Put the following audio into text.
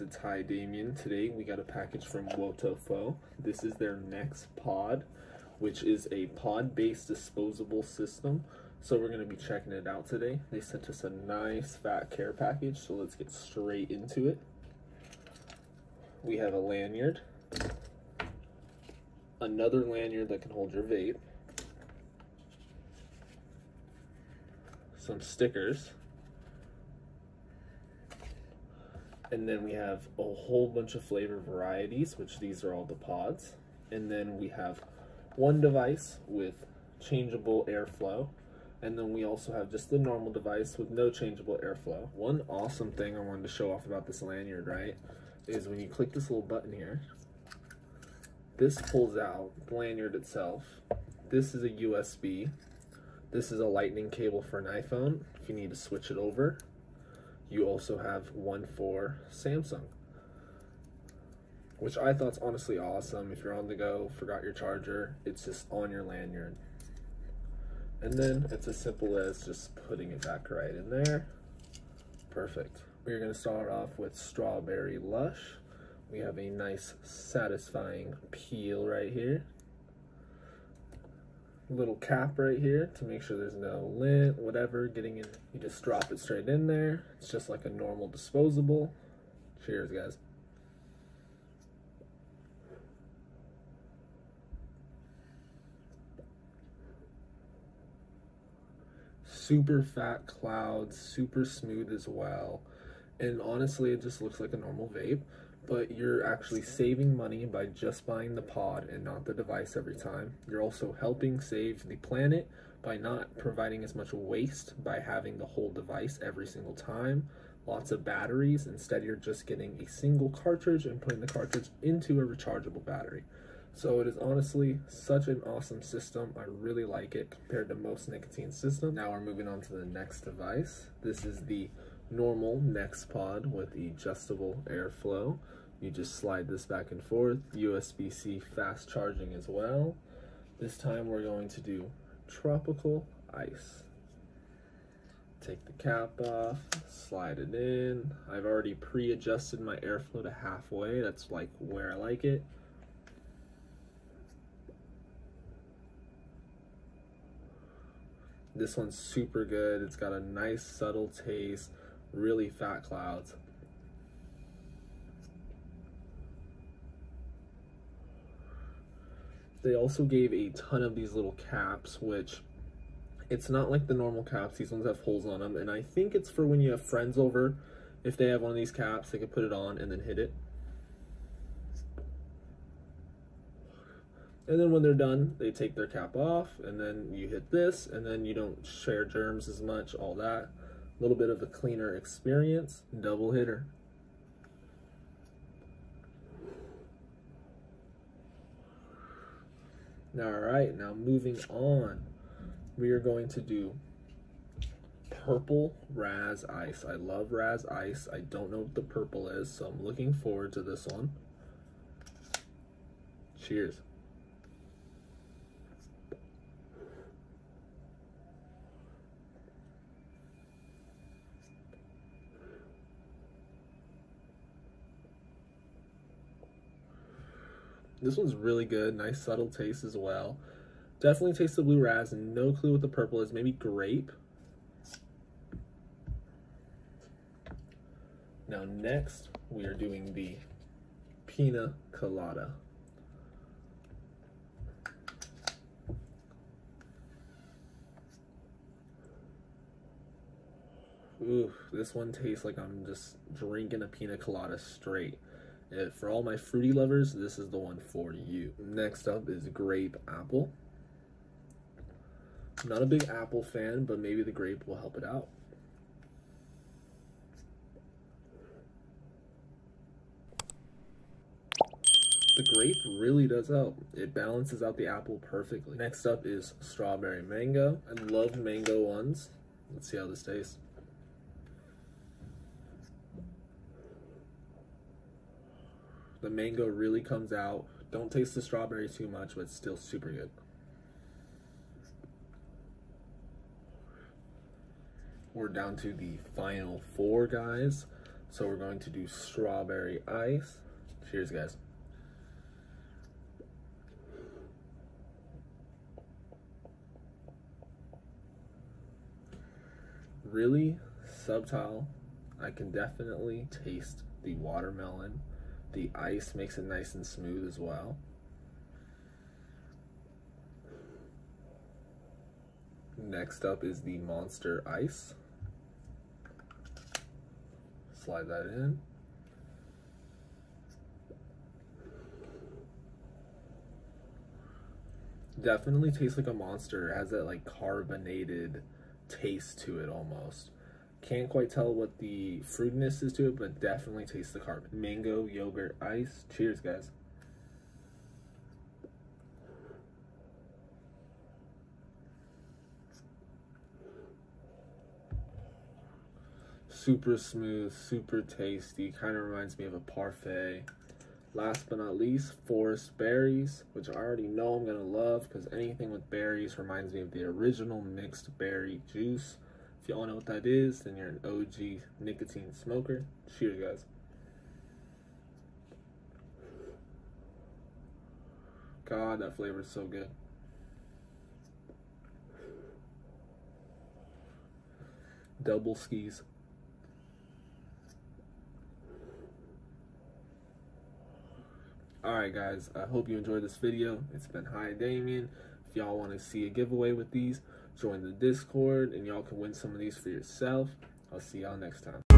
it's High Damion. Today we got a package from Wotofo. This is their next pod, which is a pod-based disposable system. So we're going to be checking it out today. They sent us a nice fat care package, so let's get straight into it. We have a lanyard, another lanyard that can hold your vape, some stickers, and then we have a whole bunch of flavor varieties, which these are all the pods. And then we have one device with changeable airflow. And then we also have just the normal device with no changeable airflow. One awesome thing I wanted to show off about this lanyard, right, is when you click this little button here, this pulls out the lanyard itself. This is a USB. This is a lightning cable for an iPhone if you need to switch it over you also have one for Samsung, which I thought's honestly awesome. If you're on the go, forgot your charger, it's just on your lanyard. And then it's as simple as just putting it back right in there. Perfect. We're gonna start off with Strawberry Lush. We have a nice satisfying peel right here little cap right here to make sure there's no lint, whatever, getting in. You just drop it straight in there. It's just like a normal disposable. Cheers, guys. Super fat clouds, super smooth as well. And honestly, it just looks like a normal vape but you're actually saving money by just buying the pod and not the device every time. You're also helping save the planet by not providing as much waste by having the whole device every single time. Lots of batteries. Instead, you're just getting a single cartridge and putting the cartridge into a rechargeable battery. So it is honestly such an awesome system. I really like it compared to most nicotine systems. Now we're moving on to the next device. This is the normal Nexpod with the adjustable airflow. You just slide this back and forth. USB-C fast charging as well. This time we're going to do tropical ice. Take the cap off, slide it in. I've already pre-adjusted my airflow to halfway. That's like where I like it. This one's super good. It's got a nice subtle taste really fat clouds. They also gave a ton of these little caps, which it's not like the normal caps. These ones have holes on them, and I think it's for when you have friends over. If they have one of these caps, they can put it on and then hit it. And then when they're done, they take their cap off, and then you hit this, and then you don't share germs as much, all that. A little bit of a cleaner experience. Double hitter. All right, now moving on, we are going to do purple Raz Ice. I love Raz Ice. I don't know what the purple is, so I'm looking forward to this one. Cheers. This one's really good. Nice subtle taste as well. Definitely taste the blue and no clue what the purple is. Maybe grape. Now next we are doing the pina colada. Ooh, this one tastes like I'm just drinking a pina colada straight. Uh, for all my fruity lovers, this is the one for you. Next up is grape apple. not a big apple fan, but maybe the grape will help it out. The grape really does help. It balances out the apple perfectly. Next up is strawberry mango. I love mango ones. Let's see how this tastes. The mango really comes out. Don't taste the strawberry too much, but it's still super good. We're down to the final four guys. So we're going to do strawberry ice. Cheers, guys. Really subtle. I can definitely taste the watermelon. The ice makes it nice and smooth as well. Next up is the Monster Ice. Slide that in. Definitely tastes like a monster. It has that like carbonated taste to it almost. Can't quite tell what the fruitiness is to it, but definitely tastes the carbon. Mango yogurt ice. Cheers, guys. super smooth, super tasty. Kind of reminds me of a parfait. Last but not least, forest berries, which I already know I'm gonna love because anything with berries reminds me of the original mixed berry juice. If y'all know what that is, then you're an OG nicotine smoker. Cheers, guys. God, that flavor is so good. Double skis. Alright guys, I hope you enjoyed this video. It's been High Damion. If y'all want to see a giveaway with these, join the Discord and y'all can win some of these for yourself. I'll see y'all next time.